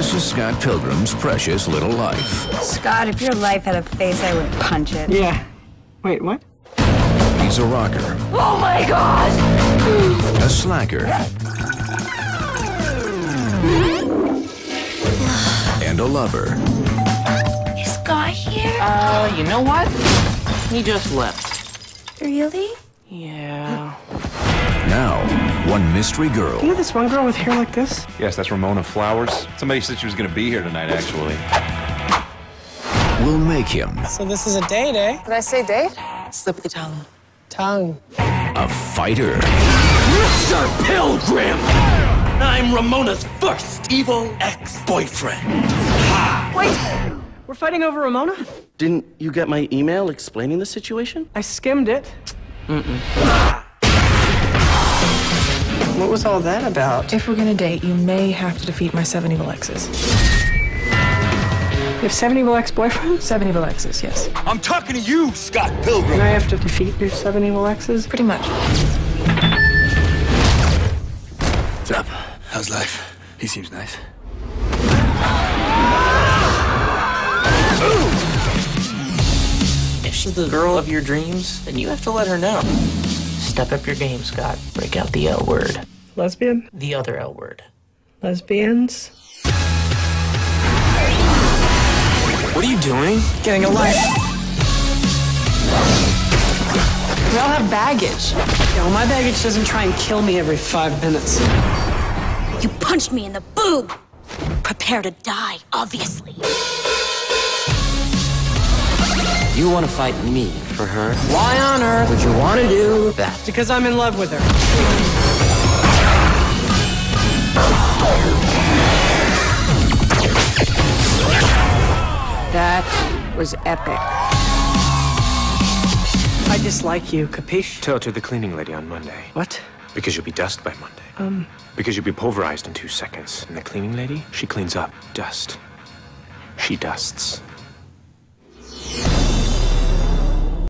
This is Scott Pilgrim's precious little life. Scott, if your life had a face, I would punch it. Yeah. Wait, what? He's a rocker, Oh my god! a slacker, and a lover. Is Scott here? Uh, you know what? He just left. really? Yeah. Now, one mystery girl You know this one girl with hair like this? Yes, that's Ramona Flowers. Somebody said she was going to be here tonight, actually. will make him So this is a date, eh? Did I say date? Slip the tongue. Tongue. a fighter Mr. Pilgrim! I'm Ramona's first evil ex-boyfriend. Wait! We're fighting over Ramona? Didn't you get my email explaining the situation? I skimmed it. What was all that about? If we're gonna date, you may have to defeat my seven evil exes. You have seven evil ex-boyfriends? Seven evil exes, yes. I'm talking to you, Scott Pilgrim. And I have to defeat your seven evil exes? Pretty much. What's up? How's life? He seems nice. If she's the girl of your dreams, then you have to let her know. Step up your game, Scott. Break out the L word. Lesbian? The other L word. Lesbians? What are you doing? Getting a life. We all have baggage. Yeah, well, my baggage doesn't try and kill me every five minutes. You punched me in the boob! Prepare to die, obviously. You want to fight me for her? Why on earth would you want to do that? Because I'm in love with her. That was epic. I dislike you, capiche? Tell to the cleaning lady on Monday. What? Because you'll be dust by Monday. Um. Because you'll be pulverized in two seconds. And the cleaning lady, she cleans up dust. She dusts.